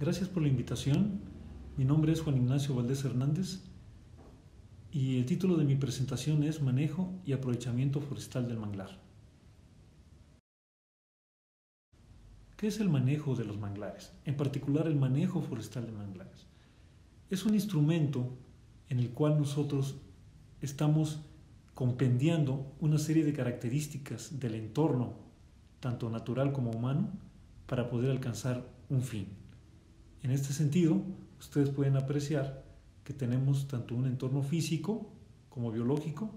Gracias por la invitación. Mi nombre es Juan Ignacio Valdés Hernández y el título de mi presentación es Manejo y aprovechamiento forestal del manglar. ¿Qué es el manejo de los manglares? En particular el manejo forestal de manglares. Es un instrumento en el cual nosotros estamos compendiando una serie de características del entorno, tanto natural como humano, para poder alcanzar un fin. En este sentido, ustedes pueden apreciar que tenemos tanto un entorno físico como biológico,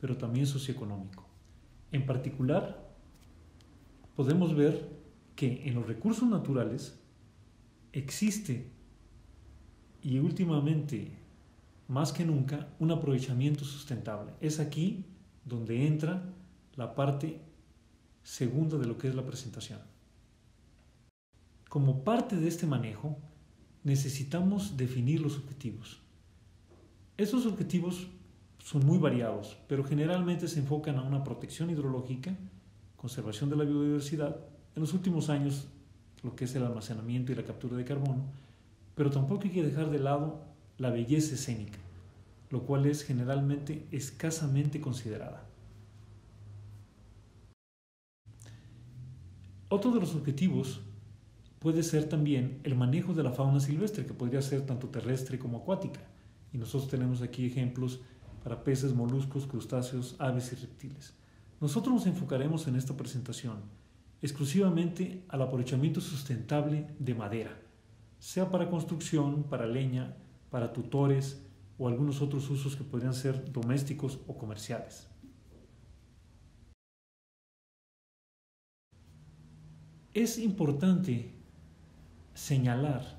pero también socioeconómico. En particular, podemos ver que en los recursos naturales existe y últimamente más que nunca un aprovechamiento sustentable. Es aquí donde entra la parte segunda de lo que es la presentación. Como parte de este manejo, necesitamos definir los objetivos. Esos objetivos son muy variados, pero generalmente se enfocan a una protección hidrológica, conservación de la biodiversidad, en los últimos años lo que es el almacenamiento y la captura de carbono, pero tampoco hay que dejar de lado la belleza escénica, lo cual es generalmente escasamente considerada. Otro de los objetivos puede ser también el manejo de la fauna silvestre, que podría ser tanto terrestre como acuática. Y nosotros tenemos aquí ejemplos para peces, moluscos, crustáceos, aves y reptiles. Nosotros nos enfocaremos en esta presentación exclusivamente al aprovechamiento sustentable de madera, sea para construcción, para leña, para tutores o algunos otros usos que podrían ser domésticos o comerciales. Es importante señalar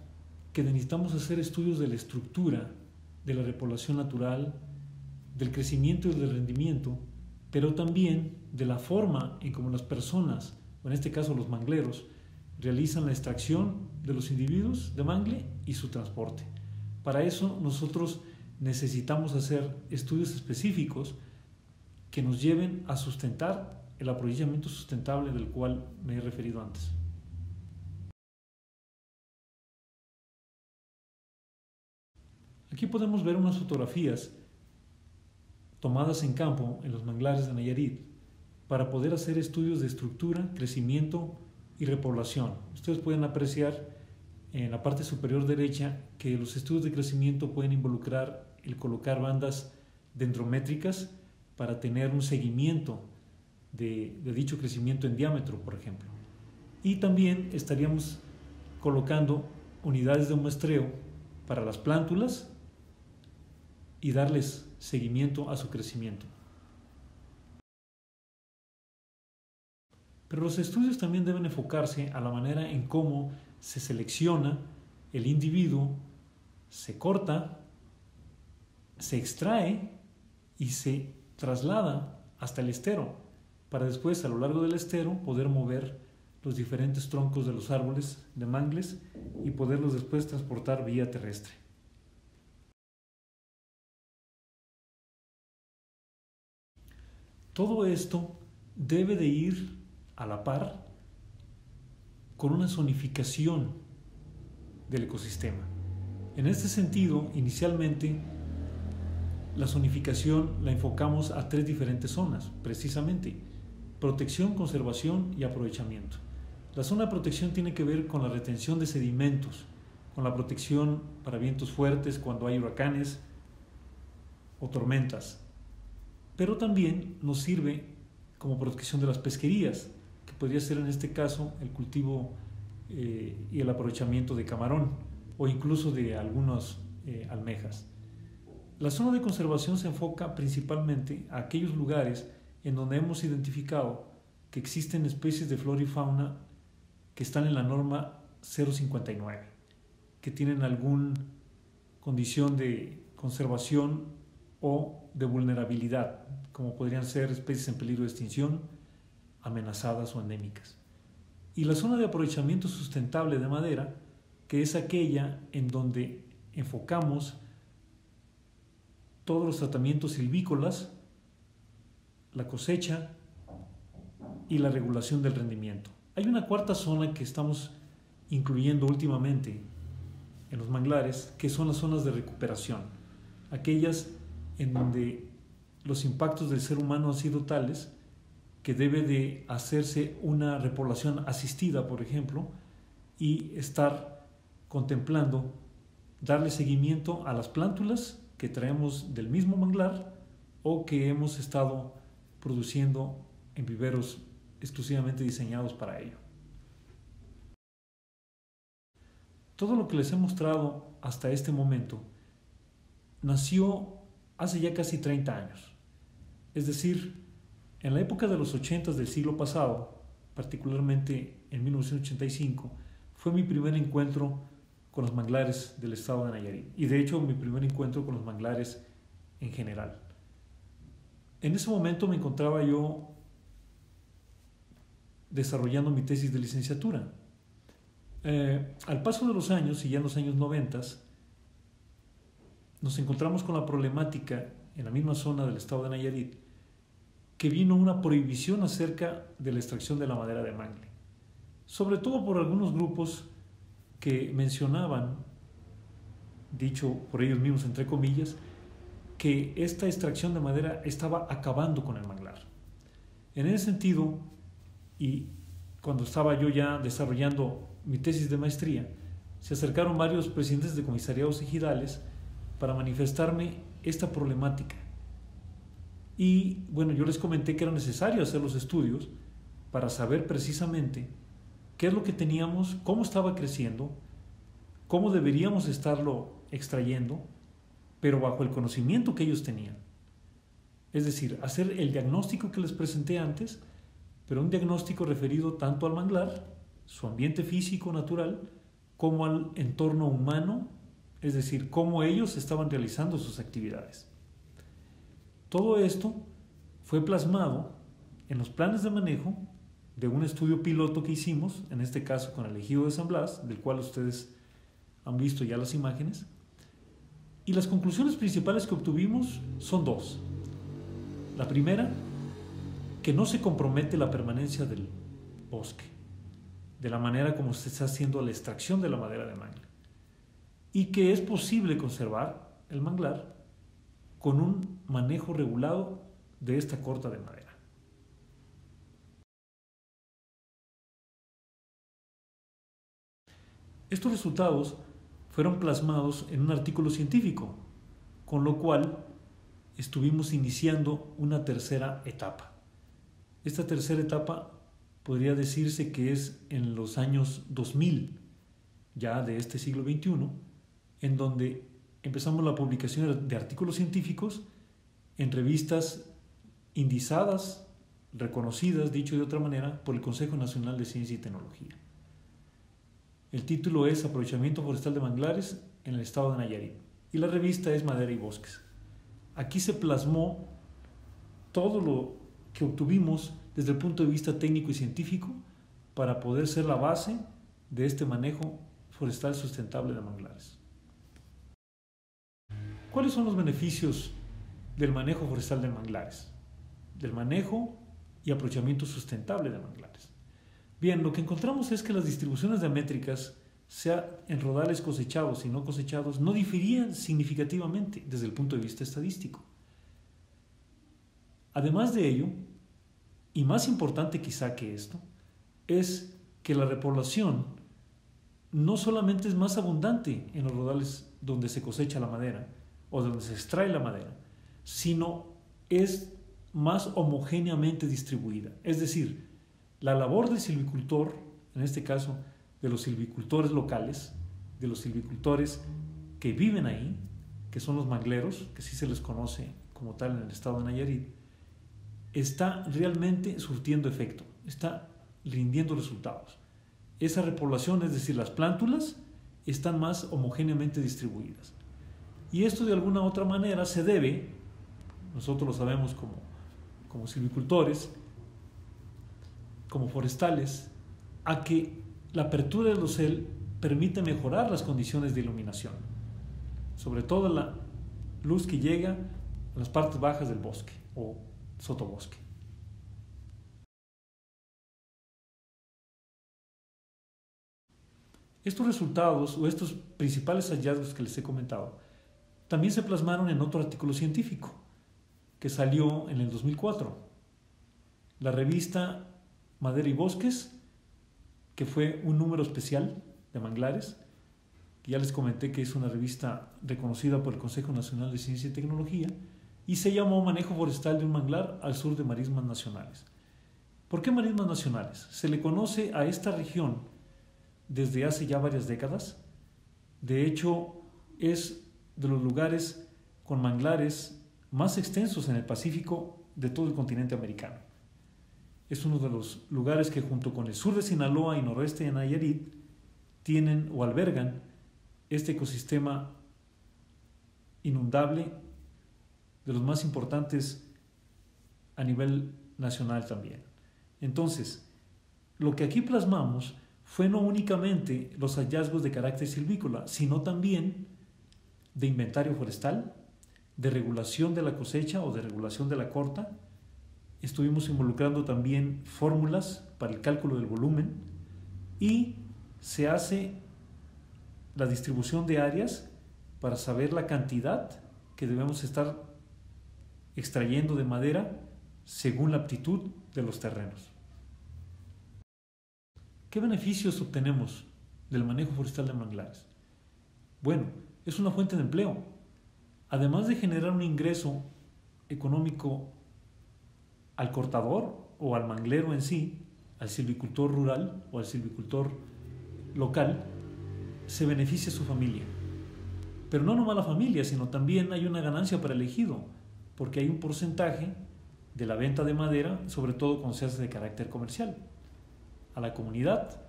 que necesitamos hacer estudios de la estructura de la repoblación natural, del crecimiento y del rendimiento, pero también de la forma en cómo las personas, o en este caso los mangleros, realizan la extracción de los individuos de mangle y su transporte. Para eso nosotros necesitamos hacer estudios específicos que nos lleven a sustentar el aprovechamiento sustentable del cual me he referido antes. Aquí podemos ver unas fotografías tomadas en campo en los manglares de Nayarit para poder hacer estudios de estructura, crecimiento y repoblación. Ustedes pueden apreciar en la parte superior derecha que los estudios de crecimiento pueden involucrar el colocar bandas dendrométricas para tener un seguimiento de, de dicho crecimiento en diámetro, por ejemplo. Y también estaríamos colocando unidades de muestreo para las plántulas y darles seguimiento a su crecimiento. Pero los estudios también deben enfocarse a la manera en cómo se selecciona el individuo, se corta, se extrae y se traslada hasta el estero, para después a lo largo del estero poder mover los diferentes troncos de los árboles de mangles y poderlos después transportar vía terrestre. Todo esto debe de ir a la par con una zonificación del ecosistema. En este sentido, inicialmente, la zonificación la enfocamos a tres diferentes zonas, precisamente, protección, conservación y aprovechamiento. La zona de protección tiene que ver con la retención de sedimentos, con la protección para vientos fuertes cuando hay huracanes o tormentas, pero también nos sirve como protección de las pesquerías, que podría ser en este caso el cultivo eh, y el aprovechamiento de camarón o incluso de algunas eh, almejas. La zona de conservación se enfoca principalmente a aquellos lugares en donde hemos identificado que existen especies de flora y fauna que están en la norma 059, que tienen alguna condición de conservación o de vulnerabilidad, como podrían ser especies en peligro de extinción, amenazadas o endémicas. Y la zona de aprovechamiento sustentable de madera, que es aquella en donde enfocamos todos los tratamientos silvícolas, la cosecha y la regulación del rendimiento. Hay una cuarta zona que estamos incluyendo últimamente en los manglares, que son las zonas de recuperación, aquellas en donde los impactos del ser humano han sido tales que debe de hacerse una repoblación asistida, por ejemplo, y estar contemplando darle seguimiento a las plántulas que traemos del mismo manglar o que hemos estado produciendo en viveros exclusivamente diseñados para ello. Todo lo que les he mostrado hasta este momento nació hace ya casi 30 años. Es decir, en la época de los 80 del siglo pasado, particularmente en 1985, fue mi primer encuentro con los manglares del estado de Nayarit y de hecho mi primer encuentro con los manglares en general. En ese momento me encontraba yo desarrollando mi tesis de licenciatura. Eh, al paso de los años, y ya en los años 90, nos encontramos con la problemática en la misma zona del estado de Nayarit, que vino una prohibición acerca de la extracción de la madera de mangle, sobre todo por algunos grupos que mencionaban, dicho por ellos mismos entre comillas, que esta extracción de madera estaba acabando con el manglar. En ese sentido, y cuando estaba yo ya desarrollando mi tesis de maestría, se acercaron varios presidentes de comisariados ejidales para manifestarme esta problemática. Y bueno, yo les comenté que era necesario hacer los estudios para saber precisamente qué es lo que teníamos, cómo estaba creciendo, cómo deberíamos estarlo extrayendo, pero bajo el conocimiento que ellos tenían. Es decir, hacer el diagnóstico que les presenté antes, pero un diagnóstico referido tanto al manglar, su ambiente físico natural, como al entorno humano, es decir, cómo ellos estaban realizando sus actividades. Todo esto fue plasmado en los planes de manejo de un estudio piloto que hicimos, en este caso con el ejido de San Blas, del cual ustedes han visto ya las imágenes. Y las conclusiones principales que obtuvimos son dos. La primera, que no se compromete la permanencia del bosque, de la manera como se está haciendo la extracción de la madera de mangle, y que es posible conservar el manglar con un manejo regulado de esta corta de madera. Estos resultados fueron plasmados en un artículo científico, con lo cual estuvimos iniciando una tercera etapa. Esta tercera etapa podría decirse que es en los años 2000, ya de este siglo XXI, en donde empezamos la publicación de artículos científicos en revistas indizadas, reconocidas, dicho de otra manera, por el Consejo Nacional de Ciencia y Tecnología. El título es Aprovechamiento forestal de manglares en el estado de Nayarit y la revista es Madera y Bosques. Aquí se plasmó todo lo que obtuvimos desde el punto de vista técnico y científico para poder ser la base de este manejo forestal sustentable de manglares. ¿Cuáles son los beneficios del manejo forestal de manglares? Del manejo y aprovechamiento sustentable de manglares. Bien, lo que encontramos es que las distribuciones diamétricas, sea en rodales cosechados y no cosechados, no diferían significativamente desde el punto de vista estadístico. Además de ello, y más importante quizá que esto, es que la repoblación no solamente es más abundante en los rodales donde se cosecha la madera o donde se extrae la madera, sino es más homogéneamente distribuida. Es decir, la labor del silvicultor, en este caso de los silvicultores locales, de los silvicultores que viven ahí, que son los mangleros, que sí se les conoce como tal en el estado de Nayarit, está realmente surtiendo efecto, está rindiendo resultados. Esa repoblación, es decir, las plántulas, están más homogéneamente distribuidas. Y esto de alguna otra manera se debe, nosotros lo sabemos como, como silvicultores, como forestales a que la apertura del dosel permite mejorar las condiciones de iluminación, sobre todo la luz que llega a las partes bajas del bosque o sotobosque. Estos resultados o estos principales hallazgos que les he comentado también se plasmaron en otro artículo científico que salió en el 2004. La revista Madera y Bosques, que fue un número especial de manglares, ya les comenté que es una revista reconocida por el Consejo Nacional de Ciencia y Tecnología, y se llamó Manejo Forestal de un manglar al sur de marismas nacionales. ¿Por qué marismas nacionales? Se le conoce a esta región desde hace ya varias décadas. De hecho, es de los lugares con manglares más extensos en el Pacífico de todo el continente americano. Es uno de los lugares que junto con el sur de Sinaloa y noroeste de Nayarit tienen o albergan este ecosistema inundable de los más importantes a nivel nacional también. Entonces, lo que aquí plasmamos fue no únicamente los hallazgos de carácter silvícola, sino también de inventario forestal, de regulación de la cosecha o de regulación de la corta. Estuvimos involucrando también fórmulas para el cálculo del volumen y se hace la distribución de áreas para saber la cantidad que debemos estar extrayendo de madera según la aptitud de los terrenos. ¿Qué beneficios obtenemos del manejo forestal de manglares? Bueno, es una fuente de empleo. Además de generar un ingreso económico al cortador o al manglero en sí, al silvicultor rural o al silvicultor local, se beneficia su familia. Pero no nomás la familia, sino también hay una ganancia para el ejido, porque hay un porcentaje de la venta de madera, sobre todo cuando se de carácter comercial, a la comunidad.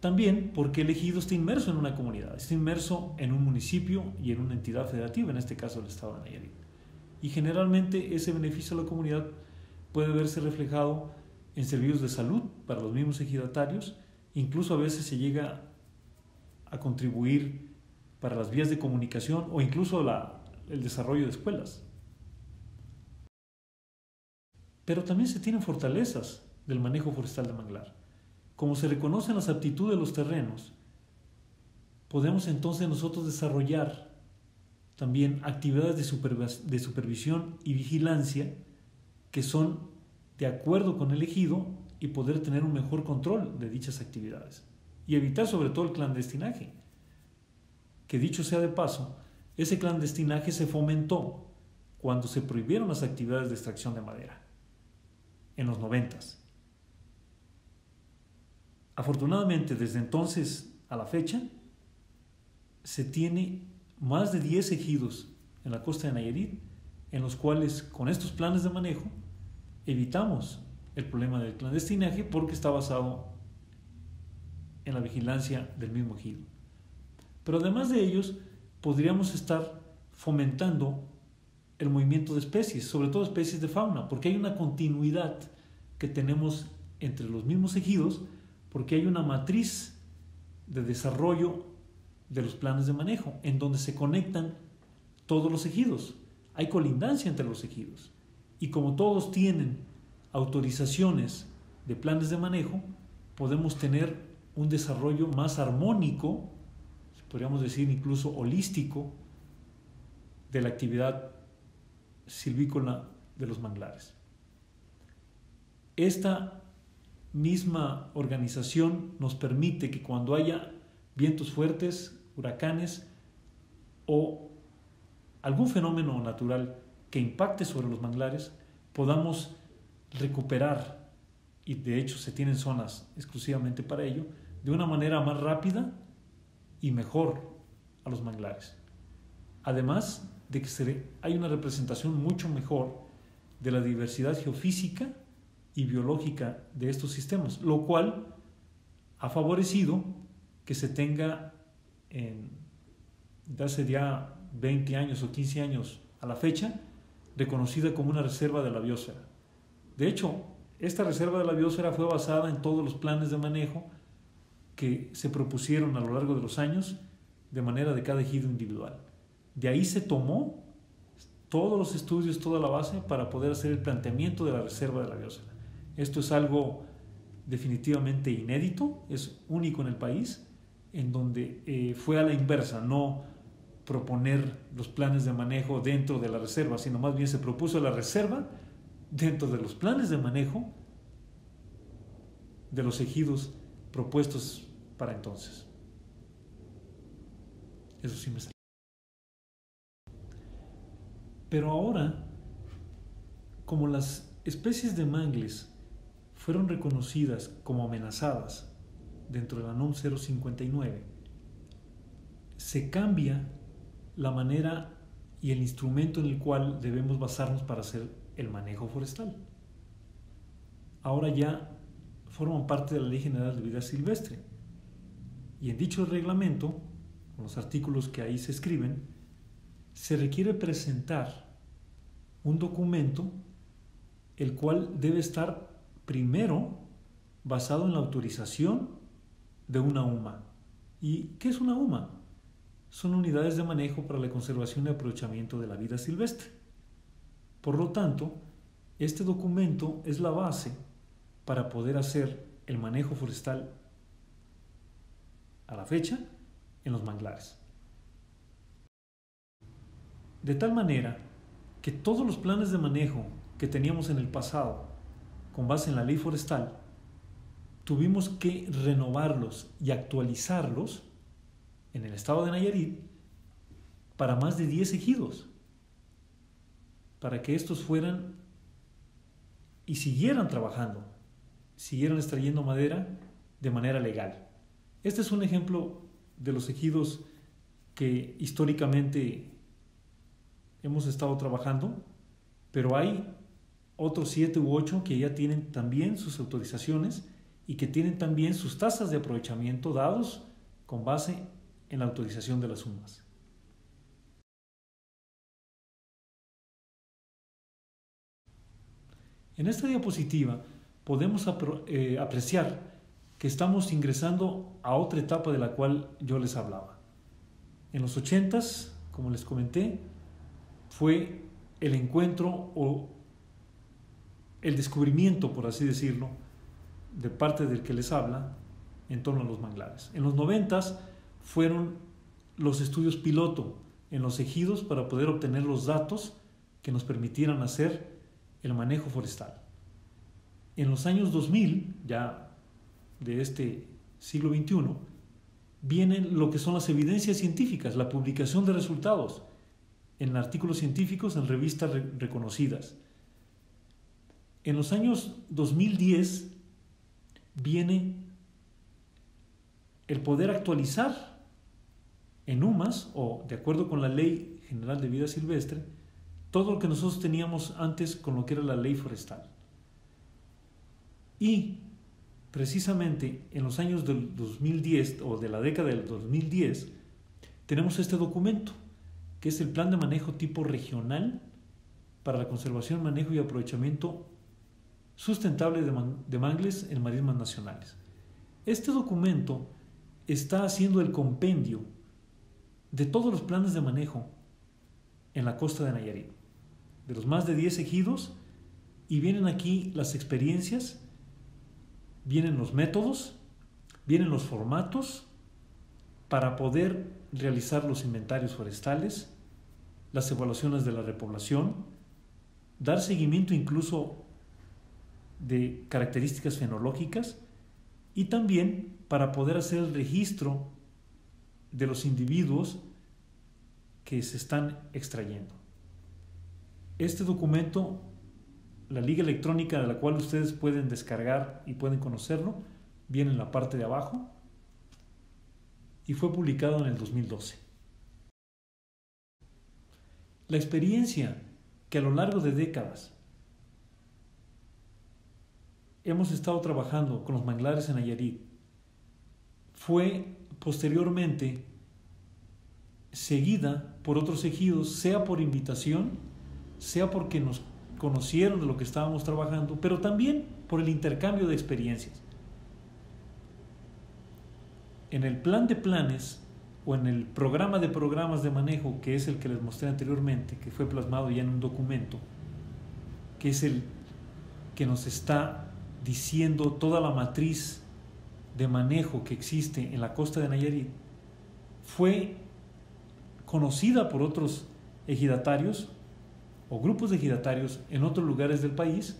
También porque el ejido está inmerso en una comunidad, está inmerso en un municipio y en una entidad federativa, en este caso el Estado de Nayarit. Y generalmente ese beneficio a la comunidad puede verse reflejado en servicios de salud para los mismos ejidatarios, incluso a veces se llega a contribuir para las vías de comunicación o incluso el desarrollo de escuelas. Pero también se tienen fortalezas del manejo forestal de manglar. Como se reconocen las aptitudes de los terrenos, podemos entonces nosotros desarrollar también actividades de, supervisión y vigilancia que son de acuerdo con el ejido y poder tener un mejor control de dichas actividades y evitar sobre todo el clandestinaje. Que dicho sea de paso, ese clandestinaje se fomentó cuando se prohibieron las actividades de extracción de madera en los noventas. Afortunadamente, desde entonces a la fecha, se tiene más de 10 ejidos en la costa de Nayarit, en los cuales con estos planes de manejo evitamos el problema del clandestinaje porque está basado en la vigilancia del mismo ejido. Pero además de ellos, podríamos estar fomentando el movimiento de especies, sobre todo especies de fauna, porque hay una continuidad que tenemos entre los mismos ejidos, porque hay una matriz de desarrollo de los planes de manejo, en donde se conectan todos los ejidos. Hay colindancia entre los ejidos. Y como todos tienen autorizaciones de planes de manejo, podemos tener un desarrollo más armónico, podríamos decir incluso holístico, de la actividad silvícola de los manglares. Esta misma organización nos permite que cuando haya vientos fuertes, huracanes o algún fenómeno natural que impacte sobre los manglares, podamos recuperar, y de hecho se tienen zonas exclusivamente para ello, de una manera más rápida y mejor a los manglares. Además, de que hay una representación mucho mejor de la diversidad geofísica y biológica de estos sistemas, lo cual ha favorecido que se tenga en, hace ya 20 años o 15 años a la fecha, reconocida como una reserva de la biosfera. De hecho, esta reserva de la biosfera fue basada en todos los planes de manejo que se propusieron a lo largo de los años de manera de cada ejido individual. De ahí se tomó todos los estudios, toda la base para poder hacer el planteamiento de la reserva de la biosfera. Esto es algo definitivamente inédito, es único en el país en donde eh, fue a la inversa, no proponer los planes de manejo dentro de la reserva, sino más bien se propuso la reserva dentro de los planes de manejo de los ejidos propuestos para entonces. Eso sí me salió. Pero ahora, como las especies de mangles fueron reconocidas como amenazadas dentro de la NOM 059, se cambia la manera y el instrumento en el cual debemos basarnos para hacer el manejo forestal. Ahora ya forman parte de la Ley General de Vida Silvestre. Y en dicho reglamento, con los artículos que ahí se escriben, se requiere presentar un documento el cual debe estar primero basado en la autorización de una UMA. ¿Y qué es una UMA? Son unidades de manejo para la conservación y aprovechamiento de la vida silvestre. Por lo tanto, este documento es la base para poder hacer el manejo forestal a la fecha en los manglares. De tal manera que todos los planes de manejo que teníamos en el pasado con base en la ley forestal, tuvimos que renovarlos y actualizarlos en el estado de Nayarit para más de 10 ejidos, para que estos fueran y siguieran trabajando, siguieran extrayendo madera de manera legal. Este es un ejemplo de los ejidos que históricamente hemos estado trabajando, pero hay otros siete u ocho que ya tienen también sus autorizaciones y que tienen también sus tasas de aprovechamiento dados con base en la autorización de las sumas. En esta diapositiva podemos eh, apreciar que estamos ingresando a otra etapa de la cual yo les hablaba. En los 80s, como les comenté, fue el encuentro o el descubrimiento, por así decirlo, de parte del que les habla en torno a los manglares. En los 90 fueron los estudios piloto en los ejidos para poder obtener los datos que nos permitieran hacer el manejo forestal. En los años 2000, ya de este siglo XXI, vienen lo que son las evidencias científicas, la publicación de resultados en artículos científicos en revistas reconocidas. En los años 2010 viene el poder actualizar en UMAS o de acuerdo con la Ley General de Vida Silvestre todo lo que nosotros teníamos antes con lo que era la ley forestal. Y precisamente en los años del 2010 o de la década del 2010 tenemos este documento que es el Plan de Manejo Tipo Regional para la Conservación, Manejo y Aprovechamiento Sustentable de, Mangles en Marismas Nacionales. Este documento está haciendo el compendio de todos los planes de manejo en la costa de Nayarit, de los más de 10 ejidos, y vienen aquí las experiencias, vienen los métodos, vienen los formatos para poder realizar los inventarios forestales, las evaluaciones de la repoblación, dar seguimiento incluso de características fenológicas y también para poder hacer el registro de los individuos que se están extrayendo. Este documento, la liga electrónica de la cual ustedes pueden descargar y pueden conocerlo, viene en la parte de abajo y fue publicado en el 2012. La experiencia que a lo largo de décadas hemos estado trabajando con los manglares en Nayarit fue posteriormente seguida por otros ejidos, sea por invitación, sea porque nos conocieron de lo que estábamos trabajando, pero también por el intercambio de experiencias. En el plan de planes o en el programa de programas de manejo, que es el que les mostré anteriormente, que fue plasmado ya en un documento, que es el que nos está diciendo toda la matriz de manejo que existe en la costa de Nayarit fue conocida por otros ejidatarios o grupos de ejidatarios en otros lugares del país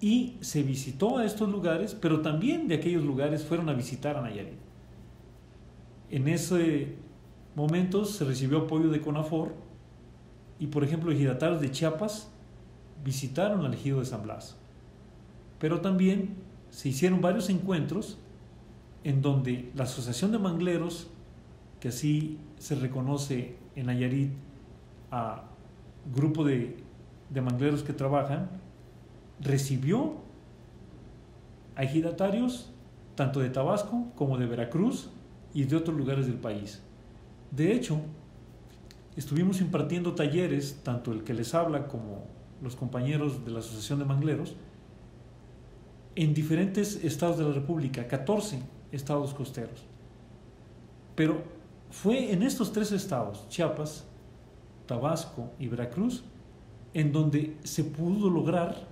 y se visitó a estos lugares, pero también de aquellos lugares fueron a visitar a Nayarit. En ese momento se recibió apoyo de CONAFOR y, por ejemplo, ejidatarios de Chiapas visitaron al ejido de San Blas. Pero también se hicieron varios encuentros en donde la Asociación de Mangleros, que así se reconoce en Nayarit a grupo de, de mangleros que trabajan, recibió a ejidatarios tanto de Tabasco como de Veracruz y de otros lugares del país. De hecho, estuvimos impartiendo talleres, tanto el que les habla como los compañeros de la Asociación de Mangleros, en diferentes estados de la República, 14 estados costeros. Pero fue en estos tres estados, Chiapas, Tabasco y Veracruz, en donde se pudo lograr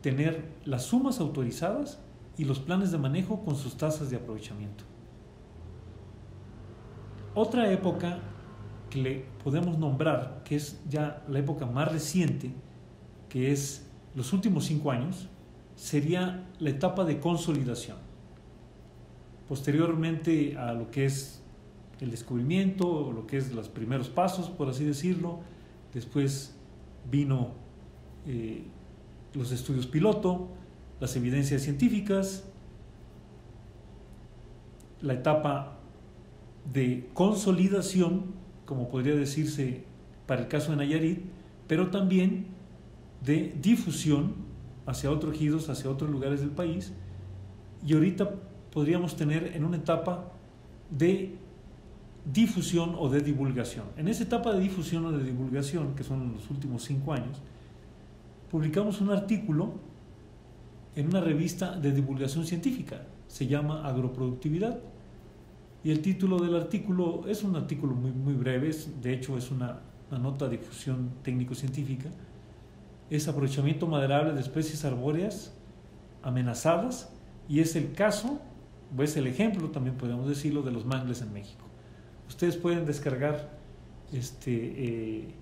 tener las sumas autorizadas y los planes de manejo con sus tasas de aprovechamiento. Otra época que le podemos nombrar, que es ya la época más reciente, que es los últimos cinco años, sería la etapa de consolidación. Posteriormente a lo que es el descubrimiento, lo que es los primeros pasos, por así decirlo, después vino eh, los estudios piloto, las evidencias científicas, la etapa de consolidación, como podría decirse para el caso de Nayarit, pero también de difusión hacia otros ejidos, hacia otros lugares del país, y ahorita podríamos tener en una etapa de difusión o de divulgación. En esa etapa de difusión o de divulgación, que son los últimos cinco años, publicamos un artículo en una revista de divulgación científica, se llama Agroproductividad, y el título del artículo es un artículo muy, muy breve, de hecho es una, una nota de difusión técnico-científica, es aprovechamiento maderable de especies arbóreas amenazadas y es el caso, o es el ejemplo, también podemos decirlo, de los mangles en México. Ustedes pueden descargar este, eh,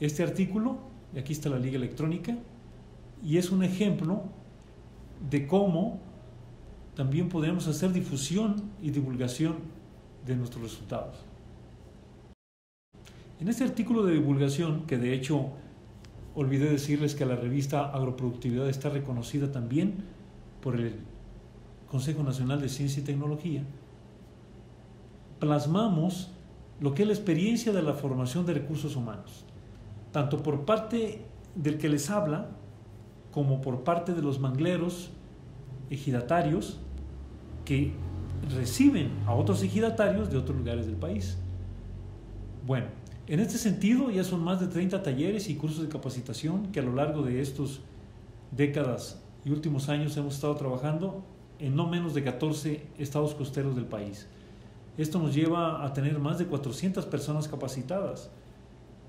este artículo, y aquí está la liga electrónica, y es un ejemplo de cómo también podemos hacer difusión y divulgación de nuestros resultados. En este artículo de divulgación, que de hecho olvidé decirles que la revista Agroproductividad está reconocida también por el Consejo Nacional de Ciencia y Tecnología, plasmamos lo que es la experiencia de la formación de recursos humanos, tanto por parte del que les habla, como por parte de los mangleros ejidatarios que reciben a otros ejidatarios de otros lugares del país. Bueno, en este sentido ya son más de 30 talleres y cursos de capacitación que a lo largo de estos décadas y últimos años hemos estado trabajando en no menos de 14 estados costeros del país. Esto nos lleva a tener más de 400 personas capacitadas,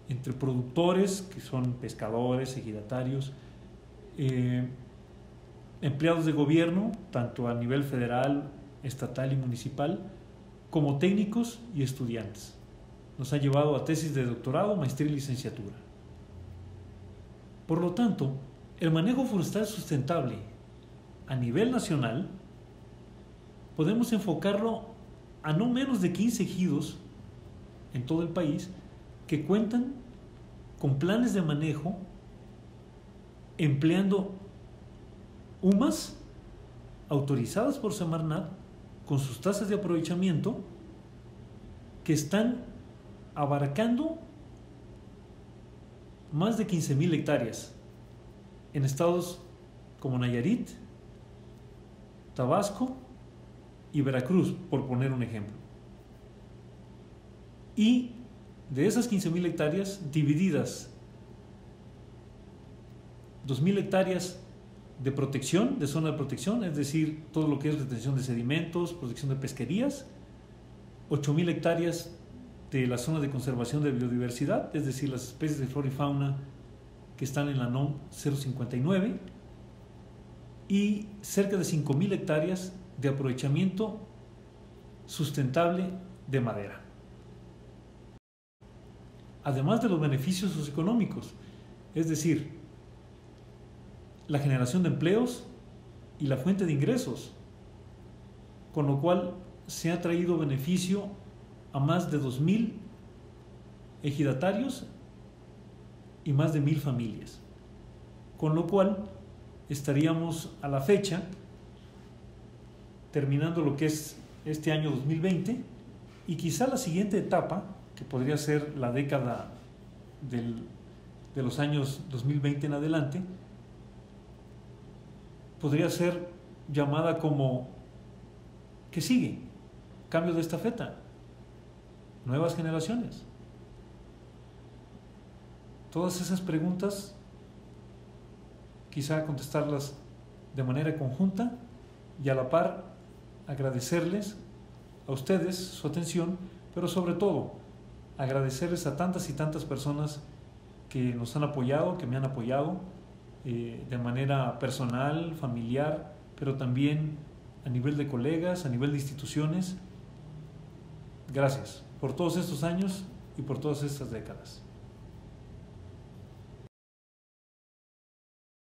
entre productores, que son pescadores, ejidatarios, eh, empleados de gobierno, tanto a nivel federal, estatal y municipal, como técnicos y estudiantes. Nos ha llevado a tesis de doctorado, maestría y licenciatura. Por lo tanto, el manejo forestal sustentable a nivel nacional podemos enfocarlo a no menos de 15 ejidos en todo el país que cuentan con planes de manejo empleando UMAS autorizadas por Semarnat con sus tasas de aprovechamiento que están abarcando más de 15.000 hectáreas en estados como Nayarit, Tabasco y Veracruz, por poner un ejemplo. Y de esas 15.000 hectáreas divididas, 2.000 hectáreas de protección, de zona de protección, es decir, todo lo que es retención de sedimentos, protección de pesquerías, 8.000 hectáreas de la zona de conservación de biodiversidad, es decir, las especies de flora y fauna que están en la NOM 059, y cerca de 5.000 hectáreas de aprovechamiento sustentable de madera. Además de los beneficios socioeconómicos, es decir, la generación de empleos y la fuente de ingresos, con lo cual se ha traído beneficio a más de 2.000 ejidatarios y más de 1.000 familias, con lo cual estaríamos a la fecha terminando lo que es este año 2020 y quizá la siguiente etapa, que podría ser la década de los años 2020 en adelante, podría ser llamada como ¿qué sigue? Cambio de estafeta, nuevas generaciones. Todas esas preguntas, quizá contestarlas de manera conjunta y a la par agradecerles a ustedes su atención, pero sobre todo agradecerles a tantas y tantas personas que nos han apoyado, que me han apoyado eh, de manera personal, familiar, pero también a nivel de colegas, a nivel de instituciones. Gracias por todos estos años y por todas estas décadas.